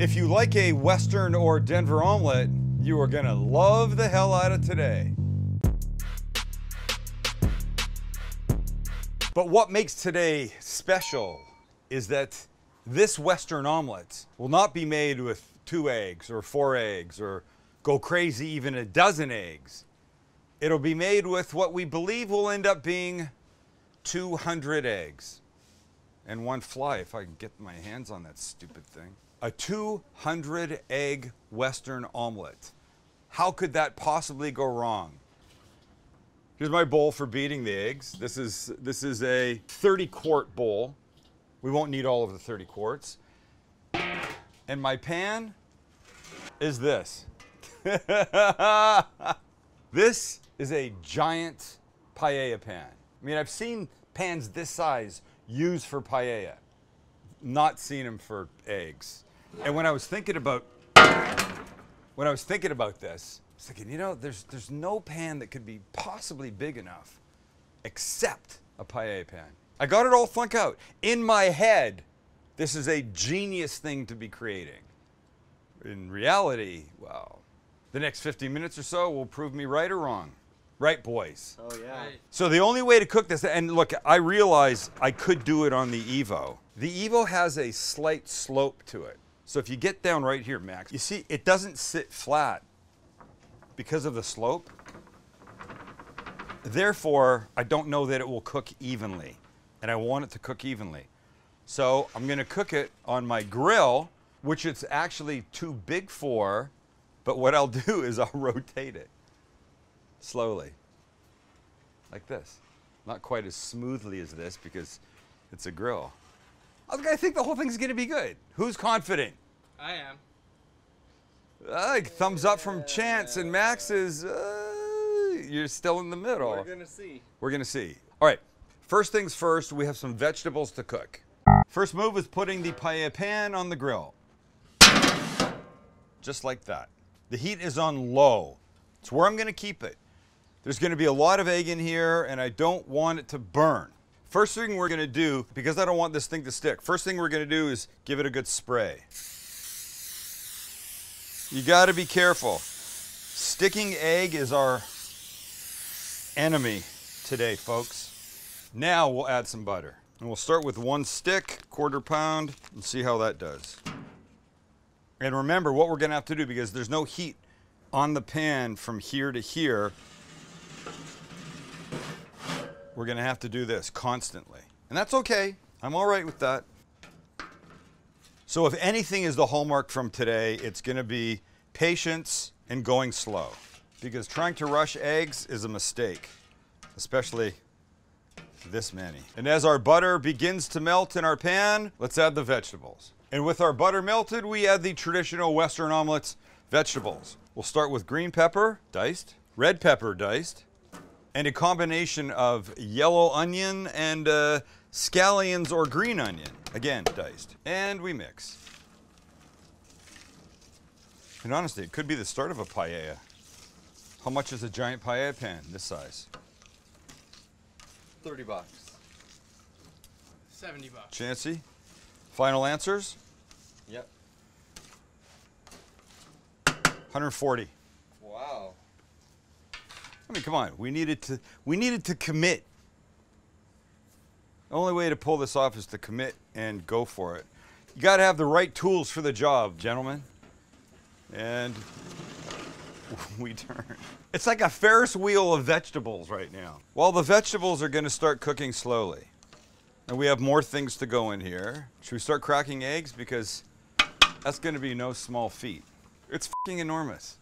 If you like a Western or Denver omelet, you are gonna love the hell out of today. But what makes today special is that this Western omelet will not be made with two eggs or four eggs or go crazy even a dozen eggs. It'll be made with what we believe will end up being 200 eggs and one fly if I can get my hands on that stupid thing. A 200 egg Western omelet. How could that possibly go wrong? Here's my bowl for beating the eggs. This is this is a 30 quart bowl. We won't need all of the 30 quarts. And my pan is this. this is a giant paella pan. I mean, I've seen pans this size used for paella. Not seen them for eggs. And when I was thinking about when I was thinking about this, I was thinking, you know, there's there's no pan that could be possibly big enough except a paella pan. I got it all thunk out. In my head, this is a genius thing to be creating. In reality, well, the next 15 minutes or so will prove me right or wrong. Right, boys? Oh yeah. Right. So the only way to cook this, and look, I realize I could do it on the Evo. The Evo has a slight slope to it. So if you get down right here, Max, you see it doesn't sit flat because of the slope. Therefore, I don't know that it will cook evenly, and I want it to cook evenly. So I'm gonna cook it on my grill, which it's actually too big for, but what I'll do is I'll rotate it slowly, like this. Not quite as smoothly as this because it's a grill. I think the whole thing's gonna be good. Who's confident? I am. Uh, like thumbs up from Chance and Max is uh, you're still in the middle. We're gonna see. We're gonna see. All right. First things first, we have some vegetables to cook. First move is putting the paella pan on the grill. Just like that. The heat is on low. It's where I'm gonna keep it. There's gonna be a lot of egg in here and I don't want it to burn. First thing we're gonna do, because I don't want this thing to stick, first thing we're gonna do is give it a good spray. You gotta be careful. Sticking egg is our enemy today, folks. Now we'll add some butter. And we'll start with one stick, quarter pound, and see how that does. And remember what we're gonna have to do because there's no heat on the pan from here to here. We're gonna have to do this constantly. And that's okay. I'm all right with that. So if anything is the hallmark from today, it's gonna be patience and going slow. Because trying to rush eggs is a mistake, especially this many. And as our butter begins to melt in our pan, let's add the vegetables. And with our butter melted, we add the traditional Western omelets vegetables. We'll start with green pepper, diced, red pepper, diced, and a combination of yellow onion and uh, scallions or green onion, again, diced. And we mix. And honestly, it could be the start of a paella. How much is a giant paella pan this size? Thirty bucks. 70 bucks. Chancy? Final answers? Yep. 140. Wow. I mean, come on. We needed to we needed to commit. The only way to pull this off is to commit and go for it. You got to have the right tools for the job, gentlemen. And we turn. It's like a Ferris wheel of vegetables right now. Well, the vegetables are going to start cooking slowly. And we have more things to go in here. Should we start cracking eggs? Because that's going to be no small feat. It's fucking enormous.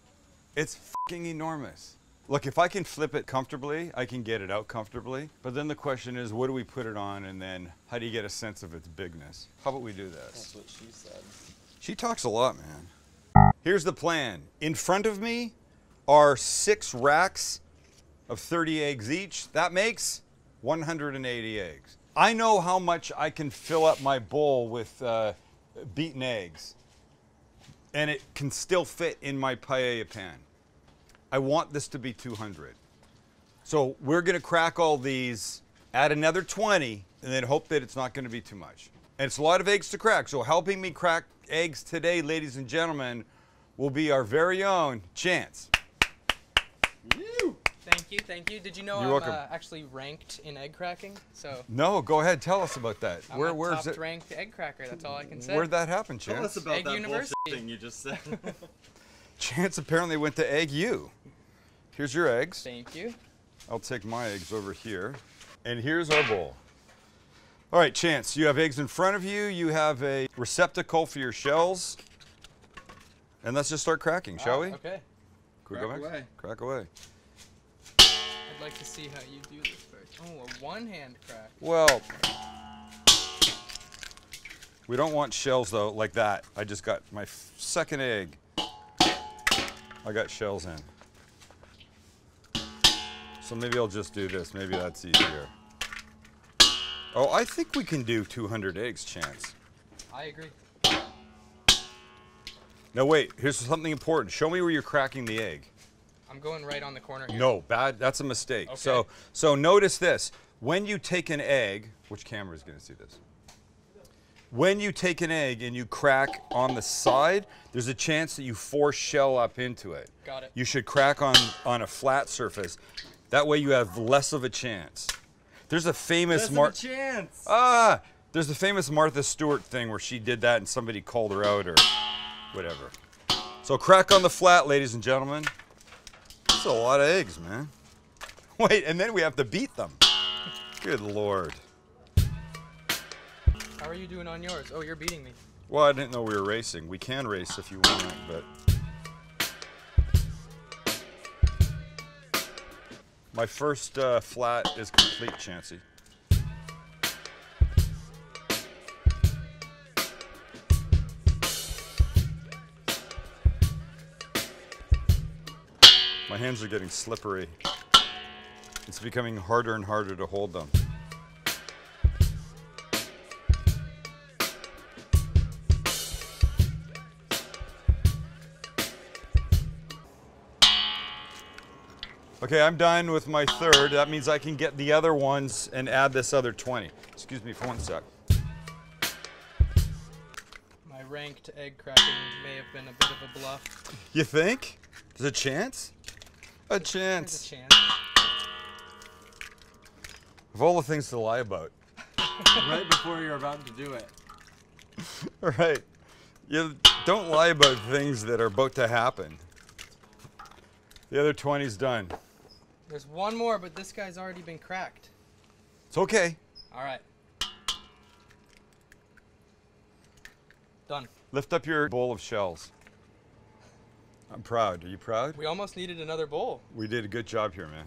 It's fucking enormous. Look, if I can flip it comfortably, I can get it out comfortably. But then the question is, what do we put it on, and then how do you get a sense of its bigness? How about we do this? That's what she said. She talks a lot, man. Here's the plan. In front of me are six racks of 30 eggs each. That makes 180 eggs. I know how much I can fill up my bowl with uh, beaten eggs, and it can still fit in my paella pan. I want this to be 200. So we're going to crack all these, add another 20, and then hope that it's not going to be too much. And it's a lot of eggs to crack. So helping me crack eggs today, ladies and gentlemen, will be our very own Chance. Thank you, thank you. Did you know You're I'm welcome. Uh, actually ranked in egg cracking? So No, go ahead. Tell us about that. I'm Where, a where's top it? ranked egg cracker. That's all I can say. Where'd that happen, Tell us Chance? about Egg that University. bullshit thing you just said. Chance apparently went to Egg you. Here's your eggs. Thank you. I'll take my eggs over here. And here's our bowl. All right, Chance, you have eggs in front of you. You have a receptacle for your shells. And let's just start cracking, shall we? Ah, Okay. Can we go Crack back? away. Crack away. I'd like to see how you do this first. Oh, a one hand crack. Well, we don't want shells though like that. I just got my second egg. I got shells in. So maybe I'll just do this. Maybe that's easier. Oh, I think we can do 200 eggs, Chance. I agree. Now wait, here's something important. Show me where you're cracking the egg. I'm going right on the corner here. No, bad. That's a mistake. Okay. So, so notice this. When you take an egg, which camera is going to see this? When you take an egg and you crack on the side, there's a chance that you force shell up into it. Got it. You should crack on on a flat surface. That way you have less of a chance. There's a famous Less of a chance. Ah, there's a famous Martha Stewart thing where she did that and somebody called her out or whatever. So crack on the flat, ladies and gentlemen. That's a lot of eggs, man. Wait, and then we have to beat them. Good lord. How are you doing on yours? Oh, you're beating me. Well, I didn't know we were racing. We can race if you want, but. My first uh, flat is complete, Chancy. My hands are getting slippery. It's becoming harder and harder to hold them. Okay, I'm done with my third. That means I can get the other ones and add this other 20. Excuse me for one sec. My ranked egg cracking may have been a bit of a bluff. You think? There's a chance? A There's a chance. chance. Of all the things to lie about. right before you're about to do it. All right. You don't lie about things that are about to happen. The other 20's done. There's one more, but this guy's already been cracked. It's okay. All right. Done. Lift up your bowl of shells. I'm proud. Are you proud? We almost needed another bowl. We did a good job here, man.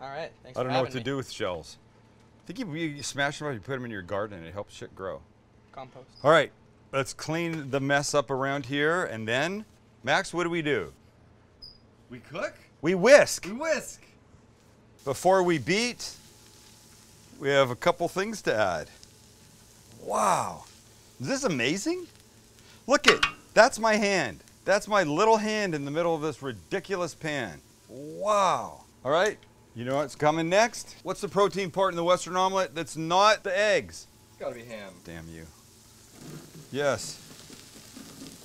All right. Thanks I don't know what to me. do with shells. I think you, you smash them up, you put them in your garden, and it helps shit grow. Compost. All right, let's clean the mess up around here, and then, Max, what do we do? We cook? We whisk. We whisk. Before we beat, we have a couple things to add. Wow, is this amazing? Look it, that's my hand. That's my little hand in the middle of this ridiculous pan. Wow. All right, you know what's coming next? What's the protein part in the Western omelet that's not the eggs? It's gotta be ham. Damn you. Yes.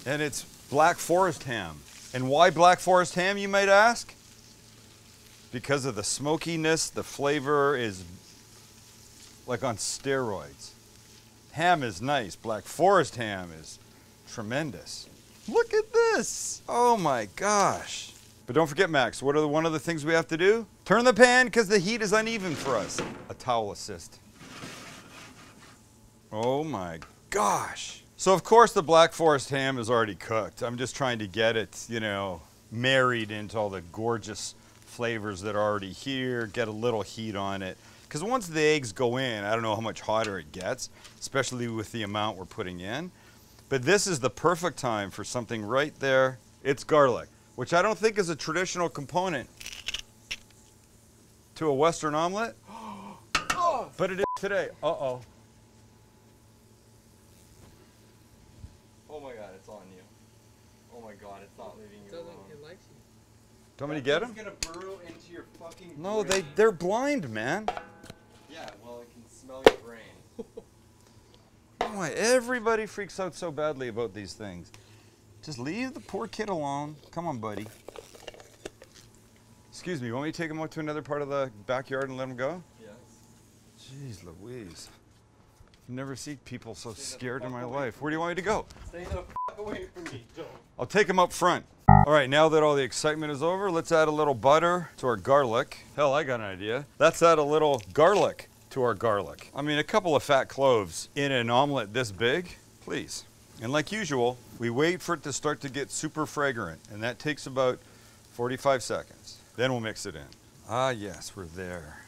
And it's Black Forest ham. And why Black Forest ham, you might ask? Because of the smokiness, the flavor is like on steroids. Ham is nice. Black Forest ham is tremendous. Look at this. Oh my gosh. But don't forget, Max, what are the, one of the things we have to do? Turn the pan because the heat is uneven for us. A towel assist. Oh my gosh. So of course the Black Forest ham is already cooked. I'm just trying to get it, you know, married into all the gorgeous flavors that are already here, get a little heat on it. Because once the eggs go in, I don't know how much hotter it gets, especially with the amount we're putting in. But this is the perfect time for something right there. It's garlic, which I don't think is a traditional component to a Western omelet, Oh! but it is today. Uh-oh. Oh my god, it's on you. Oh my god, it's not leaving you alone. likes you. Do you want me to get them? It's gonna burrow into your fucking No, they, brain. they're blind, man. Yeah, well, it can smell your brain. Why everybody freaks out so badly about these things? Just leave the poor kid alone. Come on, buddy. Excuse me, you want me to take him out to another part of the backyard and let him go? Yes. Jeez Louise. Never seen people so Stay scared in my life. Where do you want me to go? Away from me, Joe. I'll take them up front. All right, now that all the excitement is over, let's add a little butter to our garlic. Hell, I got an idea. Let's add a little garlic to our garlic. I mean, a couple of fat cloves in an omelet this big, please. And like usual, we wait for it to start to get super fragrant, and that takes about 45 seconds. Then we'll mix it in. Ah, yes, we're there.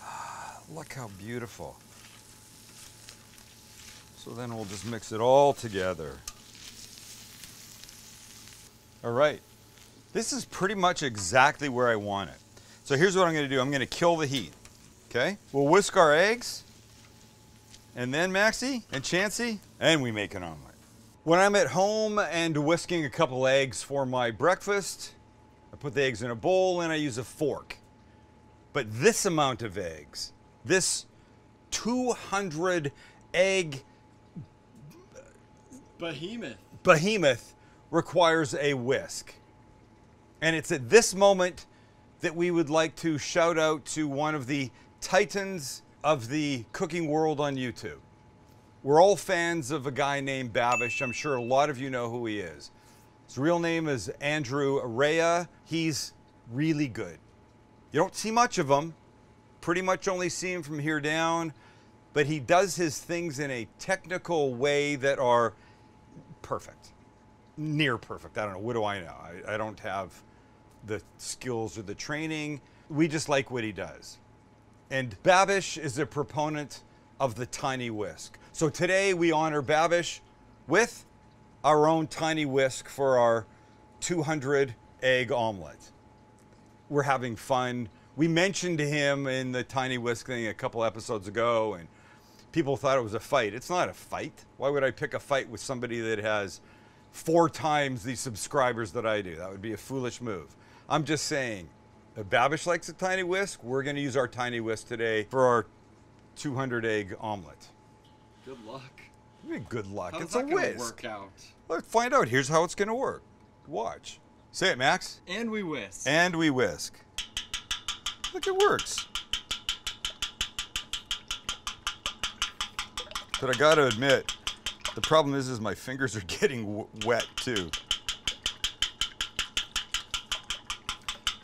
Ah, look how beautiful. So then we'll just mix it all together. All right. This is pretty much exactly where I want it. So here's what I'm going to do. I'm going to kill the heat. Okay? We'll whisk our eggs. And then Maxie and Chansey, and we make an omelet. When I'm at home and whisking a couple eggs for my breakfast, I put the eggs in a bowl and I use a fork. But this amount of eggs, this 200 egg Behemoth. behemoth requires a whisk. And it's at this moment that we would like to shout out to one of the titans of the cooking world on YouTube. We're all fans of a guy named Babish. I'm sure a lot of you know who he is. His real name is Andrew Rea. He's really good. You don't see much of him, pretty much only see him from here down, but he does his things in a technical way that are perfect, near perfect. I don't know. What do I know? I, I don't have the skills or the training. We just like what he does. And Babish is a proponent of the tiny whisk. So today we honor Babish with our own tiny whisk for our 200 egg omelet. We're having fun. We mentioned him in the tiny whisk thing a couple episodes ago, and people thought it was a fight. It's not a fight. Why would I pick a fight with somebody that has four times the subscribers that I do? That would be a foolish move. I'm just saying, if Babish likes a tiny whisk, we're going to use our tiny whisk today for our 200 egg omelet. Good luck. I mean, good luck. How's it's that a whisk. work out? Let's find out. Here's how it's going to work. Watch. Say it, Max. And we whisk. And we whisk. Look, it works. But I gotta admit, the problem is, is my fingers are getting w- wet too.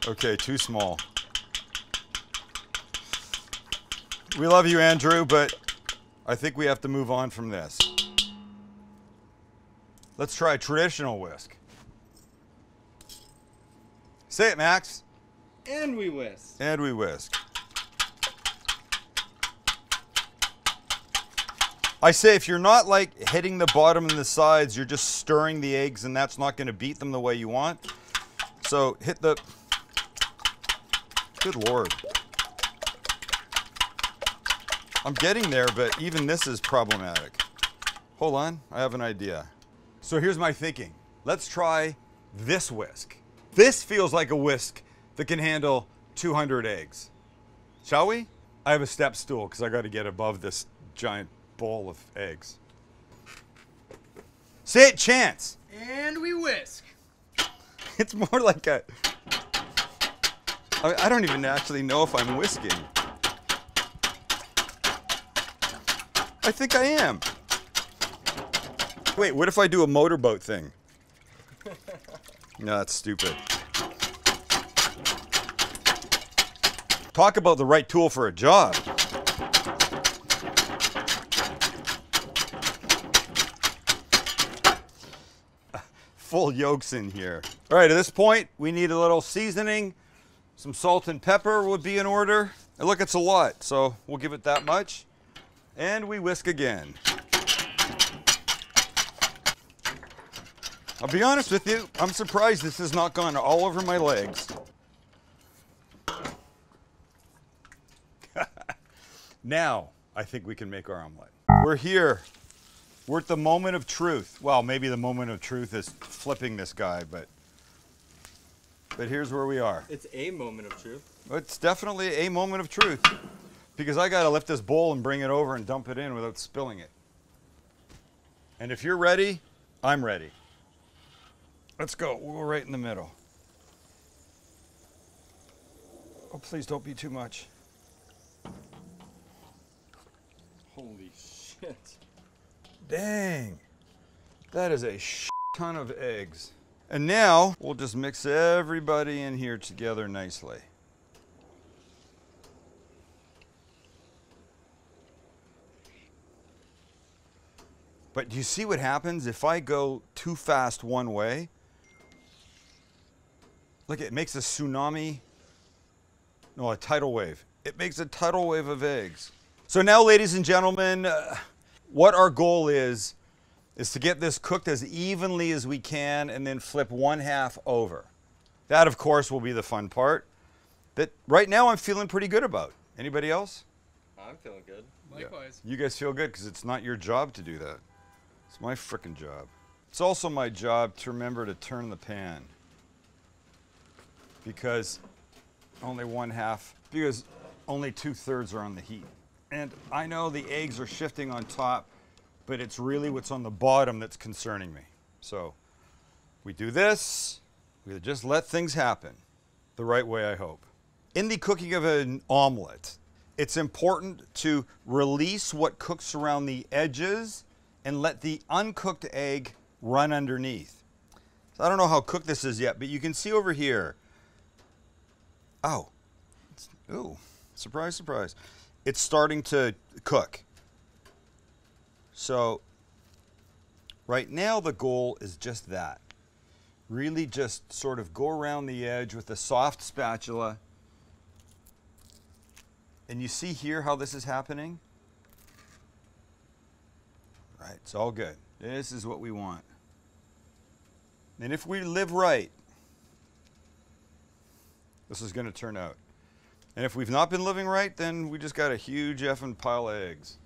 Okay, too small. We love you, Andrew, but I think we have to move on from this. Let's try a traditional whisk. Say it, Max. and we whisk. And we whisk. I say if you're not like hitting the bottom and the sides, you're just stirring the eggs and that's not going to beat them the way you want. So hit the. Good lord. I'm getting there, but even this is problematic. Hold on, I have an idea. So here's my thinking. Let's try this whisk. This feels like a whisk that can handle 200 eggs. Shall we? I have a step stool because I got to get above this giant bowl of eggs. Say it, Chance. And we whisk. It's more like a. I I don't even actually know if I'm whisking. I think I am. Wait, what if I do a motorboat thing? No, that's stupid. Talk about the right tool for a job. Full yolks in here. All right, at this point, we need a little seasoning. Some salt and pepper would be in order. And look, it's a lot, so we'll give it that much. And we whisk again. I'll be honest with you, I'm surprised this has not gone all over my legs. now, I think we can make our omelet. We're here. We're at the moment of truth. Well, maybe the moment of truth is flipping this guy, but but here's where we are. It's a moment of truth. It's definitely a moment of truth. because I got to lift this bowl and bring it over and dump it in without spilling it. And if you're ready, I'm ready. Let's go. We're right in the middle. Oh, please don't be too much. Holy shit. Dang. That is a ton of eggs. And now we'll just mix everybody in here together nicely. But do you see what happens if I go too fast one way? Look, it makes a tsunami. No, a tidal wave. It makes a tidal wave of eggs. So now, ladies and gentlemen, uh, what our goal is is to get this cooked as evenly as we can and then flip one half over. That, of course, will be the fun part. That right now I'm feeling pretty good about. Anybody else? I'm feeling good. Likewise. You guys feel good because it's not your job to do that. It's my frickin' job. It's also my job to remember to turn the pan. Because only one half, because only two thirds are on the heat. And I know the eggs are shifting on top, but it's really what's on the bottom that's concerning me. So we do this, we just let things happen the right way, I hope. In the cooking of an omelet, it's important to release what cooks around the edges and let the uncooked egg run underneath. So I don't know how cooked this is yet, but you can see over here. Oh, ooh, surprise, surprise. It's starting to cook. So right now the goal is just that. Really just sort of go around the edge with a soft spatula. And you see here how this is happening? Right, it's all good. This is what we want. And if we live right, this is going to turn out. And if we've not been living right, then we just got a huge effing pile of eggs.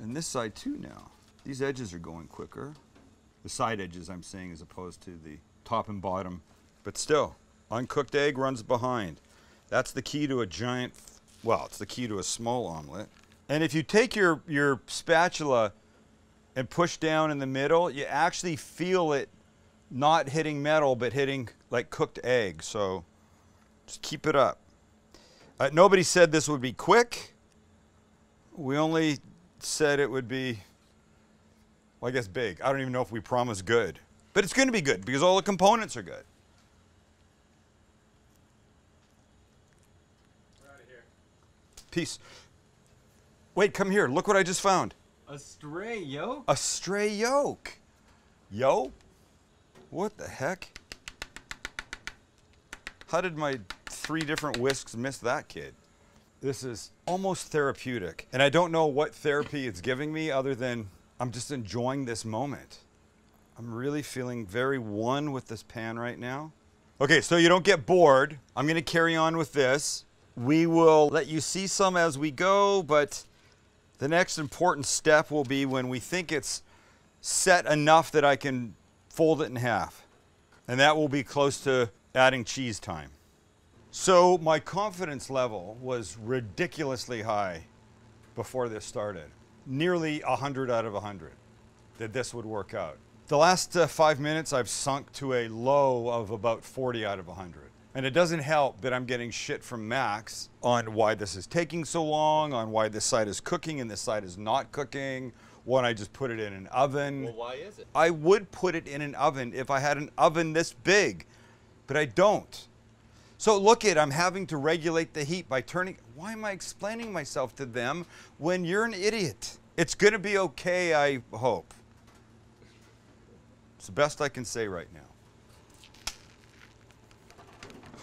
And this side too now. These edges are going quicker. The side edges, I'm saying, as opposed to the top and bottom. But still, uncooked egg runs behind. That's the key to a giant, well, it's the key to a small omelet. And if you take your, your spatula and push down in the middle, you actually feel it not hitting metal, but hitting like cooked egg. So just keep it up. Uh, nobody said this would be quick. We only said it would be, well, I guess big. I don't even know if we promised good. But it's going to be good because all the components are good. Peace. Wait, come here. Look what I just found. A stray, yolk? A stray yolk. Yo? What the heck? How did my three different whisks miss that kid? This is almost therapeutic. And I don't know what therapy it's giving me other than I'm just enjoying this moment. I'm really feeling very one with this pan right now. Okay, so you don't get bored. I'm to carry on with this. We will let you see some as we go, but the next important step will be when we think it's set enough that I can fold it in half. And that will be close to adding cheese time. So my confidence level was ridiculously high before this started. Nearly 100 out of 100 that this would work out. The last uh, five minutes, I've sunk to a low of about 40 out of 100. And it doesn't help that I'm getting shit from Max on why this is taking so long, on why this side is cooking and this side is not cooking, when I just put it in an oven. Well, why is it? I would put it in an oven if I had an oven this big, but I don't. So look at, I'm having to regulate the heat by turning. Why am I explaining myself to them when you're an idiot? It's going to be okay, I hope. It's the best I can say right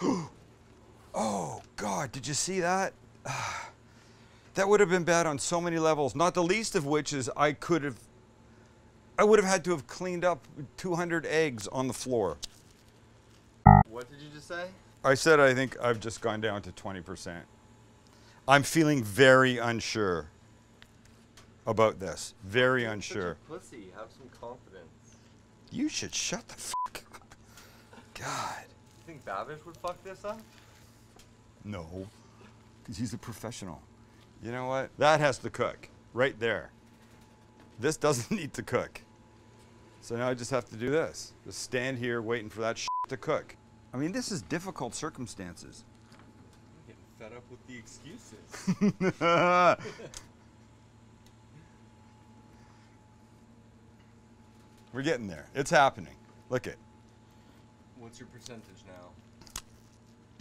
now. oh, God, did you see that? that would have been bad on so many levels, not the least of which is I could have, I would have had to have cleaned up 200 eggs on the floor. What did you just say? I said I think I've just gone down to 20%. I'm feeling very unsure about this. Very a unsure. pussy. Have some confidence. You should shut the fuck up. God. You think Babish would fuck this up? No. Because he's a professional. You know what? That has to cook right there. This doesn't need to cook. So now I just have to do this. Just stand here waiting for that shit to cook. I mean, this is difficult circumstances. I'm getting fed up with the excuses. We're getting there. It's happening. Look it. What's your percentage now?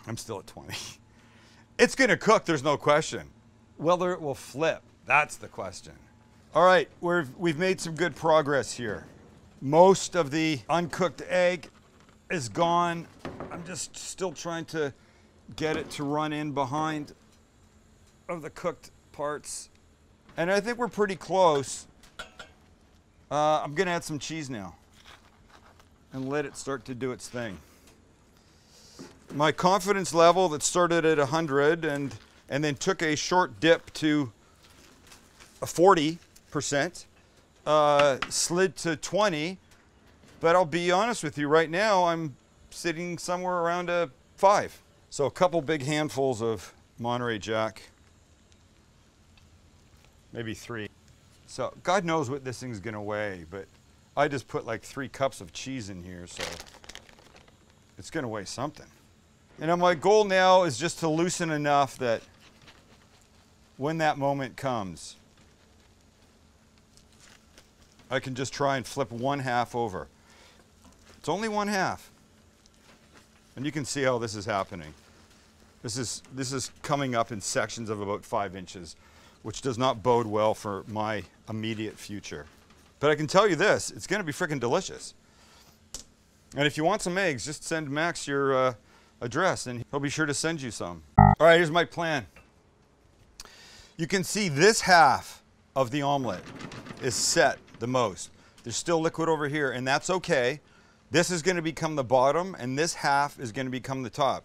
I'm still at 20. It's going to cook, there's no question. Whether it will flip, that's the question. All right, we've, we've made some good progress here. Most of the uncooked egg is gone. I'm just still trying to get it to run in behind of the cooked parts. And I think we're pretty close. Uh, I'm gonna add some cheese now and let it start to do its thing. My confidence level that started at 100 and, and then took a short dip to a 40%, uh, slid to 20, but I'll be honest with you, right now I'm sitting somewhere around a five. So a couple big handfuls of Monterey Jack, maybe three. So God knows what this thing's gonna weigh, but I just put like three cups of cheese in here, so it's gonna weigh something. And my goal now is just to loosen enough that when that moment comes, I can just try and flip one half over. It's only one half. And you can see how this is happening. This is, this is coming up in sections of about five inches, which does not bode well for my immediate future. But I can tell you this, it's gonna be freaking delicious. And if you want some eggs, just send Max your uh, address and he'll be sure to send you some. All right, here's my plan. You can see this half of the omelet is set the most. There's still liquid over here and that's okay this is going to become the bottom and this half is going to become the top.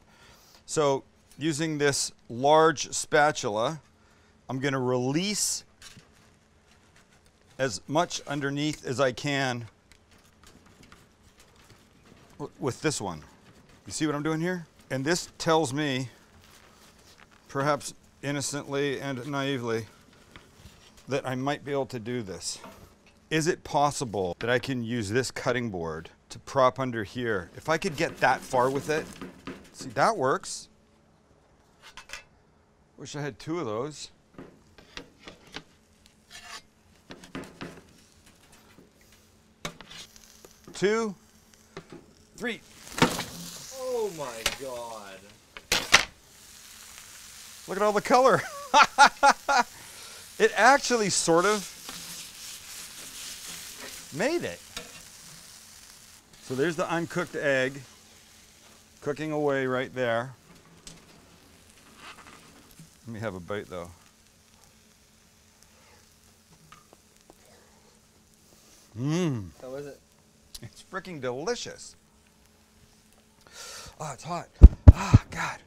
So using this large spatula, I'm going to release as much underneath as I can with this one. You see what I'm doing here? And this tells me, perhaps innocently and naively, that I might be able to do this. Is it possible that I can use this cutting board to prop under here. If I could get that far with it, see, that works. Wish I had two of those. Two, three. Oh my god. Look at all the color. it actually sort of made it. So there's the uncooked egg cooking away right there. Let me have a bite though. Mmm. How is it? It's freaking delicious. Oh, it's hot. Ah, oh, God.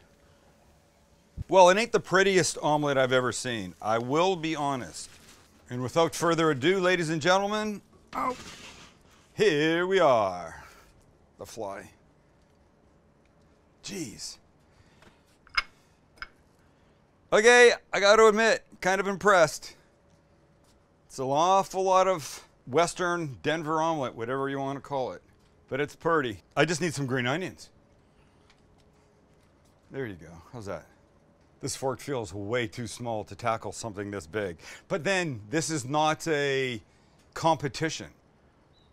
Well, it ain't the prettiest omelet I've ever seen. I will be honest. And without further ado, ladies and gentlemen, oh, here we are the fly. Jeez. Okay, I got to admit, kind of impressed. It's an awful lot of Western Denver omelet, whatever you want to call it. But it's pretty. I just need some green onions. There you go. How's that? This fork feels way too small to tackle something this big. But then, this is not a competition.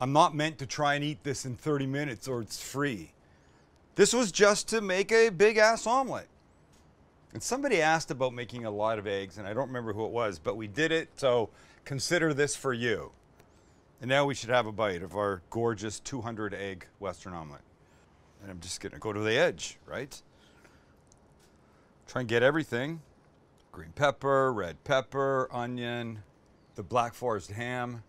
I'm not meant to try and eat this in 30 minutes or it's free. This was just to make a big ass omelet. And somebody asked about making a lot of eggs, and I don't remember who it was, but we did it, so consider this for you. And now we should have a bite of our gorgeous 200 egg Western omelet. And I'm just gonna go to the edge, right? Try and get everything. Green pepper, red pepper, onion, the Black Forest ham.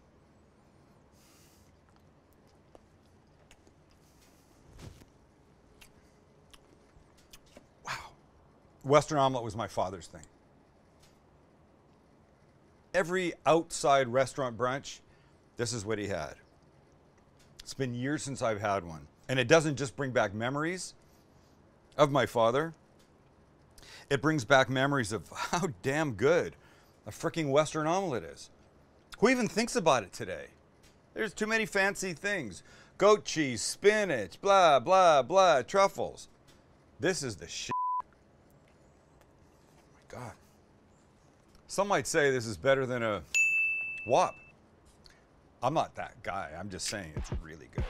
Western omelet was my father's thing. Every outside restaurant brunch, this is what he had. It's been years since I've had one. And it doesn't just bring back memories of my father, it brings back memories of how damn good a freaking Western omelet is. Who even thinks about it today? There's too many fancy things goat cheese, spinach, blah, blah, blah, truffles. This is the shit. God. Some might say this is better than a WAP. I'm not that guy. I'm just saying it's really good.